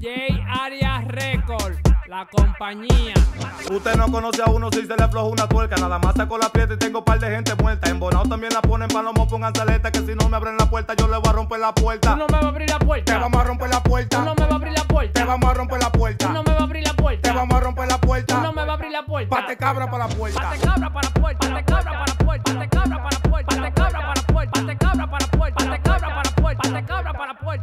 J Arias Record, la compañía. Usted no conoce a uno si se le afloja una tuerca. Nada más saco la piedra y tengo un par de gente muerta. En Bonao también la ponen palomo, pongan saleta. Que si no me abren la puerta, yo le voy a romper la puerta. Tú no me va a abrir la puerta. Te vamos a romper la Tú puerta. no me vas a abrir la puerta. Te vamos a romper la Tú puerta. no me vas a abrir la puerta. Te vamos a romper la Tú puerta. no me vas a abrir la puerta. Pate cabra para la puerta. Pate cabra para la puerta. Pate cabra para la puerta. Pate cabra para la puerta. Pate cabra para la puerta. Pate cabra para la puerta. Pate cabra para la puerta. Pate cabra para la puerta.